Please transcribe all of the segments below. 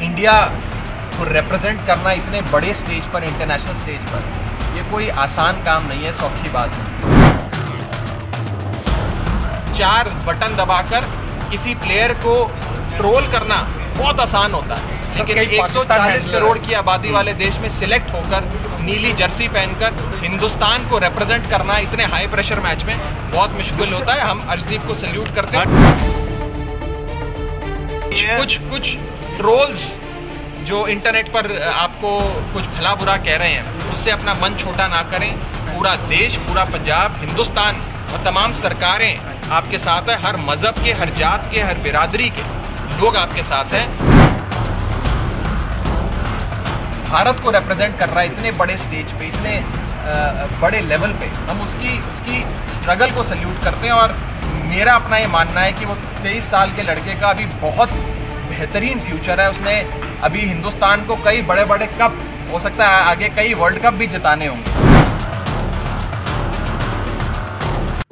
India को represent करना इतने बड़े स्टेज पर इंटरनेशनल स्टेज पर ये कोई आसान काम नहीं है सौखी बात नहीं चार बटन दबाकर किसी प्लेयर को ट्रोल करना बहुत आसान होता है। लेकिन 140 करोड़ की आबादी वाले देश में सिलेक्ट होकर नीली जर्सी पहनकर हिंदुस्तान को रिप्रेजेंट करना इतने हाई प्रेशर मैच में बहुत मुश्किल होता है। हम अर्शदीप को सल्यूट करते हैं। कुछ कुछ ट्रोल्स जो इंटरनेट पर आपको कुछ भला बुरा कह रहे हैं, उससे अपना मन छोटा ना करें। पूरा देश, पूरा पंजाब, हिंदुस्तान और तमाम सरकारें आपके साथ है, हर मज़हब के, हर जात के, हर बिरादरी के लोग आपके साथ हैं। भारत को रिप्रेजेंट कर रहा है इतने बड़े स्टेज पे, इतने बड़े लेवल पे। हम उसकी उसकी स्ट्रगल को सल्यूट करते हैं और मेरा अपना ये मानना है कि वो तेईस साल के लड़के का अभी बहुत बेहतरीन फ्यूचर है। उसने अभी हिंदुस्तान को कई बड़े बड़े कप, हो सकता है आगे कई वर्ल्ड कप भी जिताने होंगे।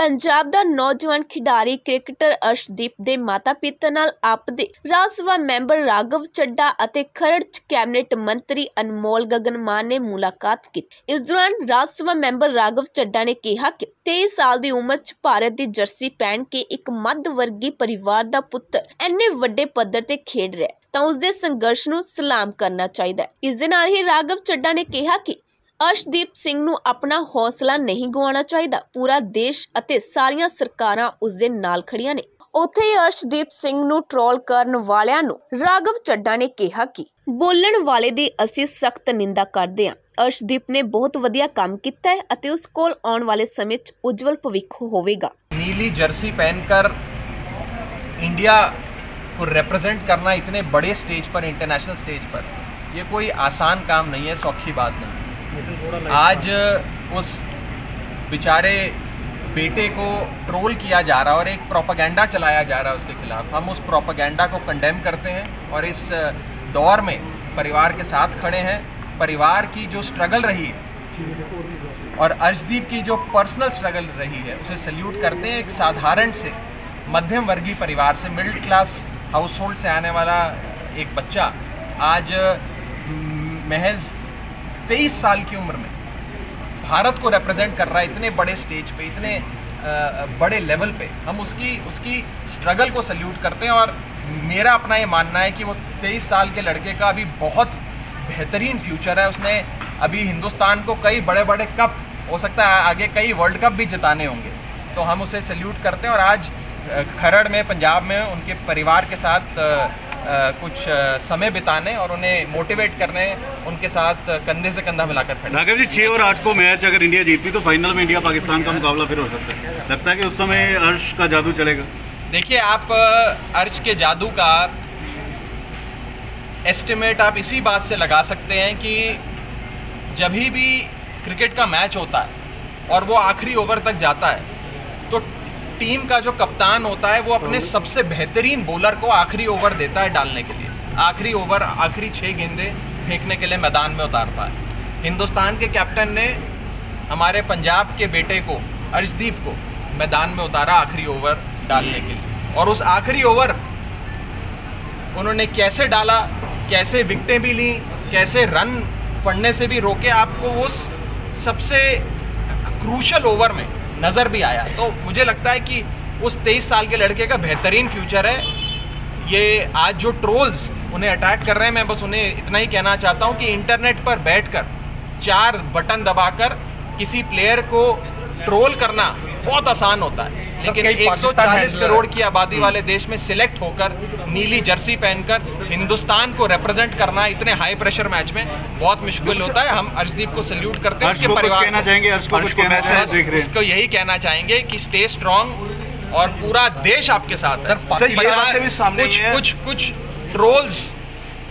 ਪੰਜਾਬ ਦਾ ਨੌਜਵਾਨ ਖਿਡਾਰੀ ਕ੍ਰਿਕਟਰ ਅਰਸ਼ਦੀਪ ਦੇ ਮਾਤਾ-ਪਿਤਾ ਨਾਲ ਆਪ ਰਾਜ ਸਭਾ ਮੈਂਬਰ ਰਾਘਵ ਚੱਡਾ ਅਤੇ ਖਰੜ ਚ ਕੈਬਨਿਟ ਮੰਤਰੀ ਅਨਮੋਲ ਗਗਨ ਮਾਨ ਨੇ ਮੁਲਾਕਾਤ ਕੀਤੀ। ਇਸ ਦੌਰਾਨ ਰਾਜ ਸਭਾ ਮੈਂਬਰ ਰਾਘਵ ਚੱਡਾ ਨੇ ਕਿਹਾ ਕਿ 23 ਸਾਲ ਦੀ ਉਮਰ 'ਚ ਭਾਰਤ ਦੀ ਜਰਸੀ ਪਹਿਨ ਕੇ ਇੱਕ ਮੱਧ ਵਰਗੀ ਪਰਿਵਾਰ ਦਾ ਪੁੱਤਰ ਇੰਨੇ ਵੱਡੇ ਪੱਧਰ ਤੇ ਖੇਡ ਰਿਹਾ ਤਾਂ ਉਸ ਦੇ ਸੰਘਰਸ਼ ਨੂੰ ਸਲਾਮ ਕਰਨਾ ਚਾਹੀਦਾ ਹੈ। ਇਸ ਦੇ ਨਾਲ ਹੀ ਰਾਘਵ ਚੱਡਾ ਨੇ ਕਿਹਾ ਕਿ ਅਰਸ਼ਦੀਪ ਸਿੰਘ ਨੂੰ ਆਪਣਾ ਹੌਸਲਾ ਨਹੀਂ ਗਵਾਉਣਾ ਚਾਹੀਦਾ ਪੂਰਾ ਦੇਸ਼ ਅਤੇ ਸਾਰੀਆਂ ਸਰਕਾਰਾਂ ਉਸ ਦੇ ਨਾਲ ਖੜੀਆਂ ਨੇ ਉੱਥੇ ਹੀ ਅਰਸ਼ਦੀਪ ਸਿੰਘ ਨੂੰ ਟ੍ਰੋਲ ਕਰਨ ਵਾਲਿਆਂ ਨੂੰ ਰਾਘਵ ਚੱਡਾ ਨੇ ਕਿਹਾ ਕਿ ਬੋਲਣ ਵਾਲੇ ਦੀ ਅਸੀਂ ਸਖਤ ਨਿੰਦਾ ਕਰਦੇ ਹਾਂ ਅਰਸ਼ਦੀਪ ਨੇ ਬਹੁਤ ਵਧੀਆ ਕੰਮ ਕੀਤਾ ਹੈ ਅਤੇ ਉਸ ਕੋਲ ਆਉਣ ਵਾਲੇ ਸਮੇਂ 'ਚ ਉਜਵਲ ਭਵਿੱਖ ਹੋਵੇਗਾ नीली जर्सी पहनकर इंडिया को रिप्रेजेंट करना इतने बड़े स्टेज पर इंटरनेशनल स्टेज पर ये कोई आसान काम नहीं है सौखी बात नहीं आज उस बेचारे बेटे को ट्रोल किया जा रहा है और एक प्रोपागेंडा चलाया जा रहा है उसके खिलाफ। हम उस प्रोपागेंडा को कंडेम करते हैं और इस दौर में परिवार के साथ खड़े हैं। परिवार की जो स्ट्रगल रही है और अर्शदीप की जो पर्सनल स्ट्रगल रही है, उसे सल्यूट करते हैं एक साधारण से मध्यम वर्गीय परिवार से मिडिल क्लास हाउस होल्ड से आने वाला एक बच्चा। आज महज तेईस साल की उम्र में भारत को रिप्रेजेंट कर रहा है इतने बड़े स्टेज पे, इतने बड़े लेवल पे। हम उसकी उसकी स्ट्रगल को सल्यूट करते हैं और मेरा अपना ये मानना है कि वो तेईस साल के लड़के का अभी बहुत बेहतरीन फ्यूचर है। उसने अभी हिंदुस्तान को कई बड़े बड़े कप हो सकता है आगे कई वर्ल्ड कप भी जिताने होंगे। तो हम उसे सल्यूट करते हैं और आज खरड़ में, पंजाब में उनके परिवार के साथ कुछ समय बिताने और उन्हें मोटिवेट करने उनके साथ कंधे से कंधा मिलाकर खड़े। राघव जी छः और आठ को मैच अगर इंडिया जीतती तो फाइनल में इंडिया पाकिस्तान का मुकाबला फिर हो सकता है। लगता है कि उस समय अर्श का जादू चलेगा। देखिए आप अर्श के जादू का एस्टिमेट आप इसी बात से लगा सकते हैं कि जब भी क्रिकेट का मैच होता है और वो आखिरी ओवर तक जाता है टीम का जो कप्तान होता है वो अपने सबसे बेहतरीन बॉलर को आखिरी ओवर देता है डालने के लिए। आखिरी ओवर आखिरी छः गेंदे फेंकने के लिए मैदान में उतारता है। हिंदुस्तान के कैप्टन ने हमारे पंजाब के बेटे को अर्शदीप को मैदान में उतारा आखिरी ओवर डालने के लिए। और उस आखिरी ओवर उन्होंने कैसे डाला कैसे विकटें भी ली कैसे रन पड़ने से भी रोके आपको उस सबसे क्रूशल ओवर में नज़र भी आया। तो मुझे लगता है कि उस तेईस साल के लड़के का बेहतरीन फ्यूचर है। ये आज जो ट्रोल्स उन्हें अटैक कर रहे हैं, मैं बस उन्हें इतना ही कहना चाहता हूँ कि इंटरनेट पर बैठ कर चार बटन दबाकर किसी प्लेयर को ट्रोल करना बहुत आसान होता है। लेकिन 140 करोड़ की आबादी वाले देश में सिलेक्ट होकर नीली जर्सी पहनकर हिंदुस्तान को रिप्रेजेंट करना इतने हाई प्रेशर मैच में बहुत मुश्किल होता है। हम अर्शदीप को सल्यूट करते हैं कहना चाहेंगे? अर्श को कुछ कहना चाहेंगे? बस देख रहे उसको यही कहना चाहेंगे कि स्टे स्ट्रांग और पूरा देश आपके साथ है। सर, ये सामने कुछ कुछ कुछ ट्रोल्स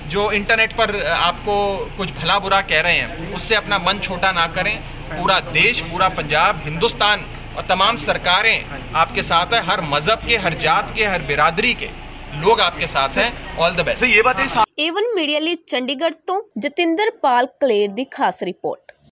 जो इंटरनेट पर आपको कुछ भला बुरा कह रहे हैं उससे अपना मन छोटा ना करें। पूरा देश पूरा पंजाब हिंदुस्तान और तमाम सरकारें आपके साथ है हर मज़हब के हर जात के हर बिरादरी के। लोग आपके साथ हैं ऑल द बेस्ट ये बात एवन मीडिया चंडीगढ़ तो जतेंद्र पाल कलेर की खास रिपोर्ट।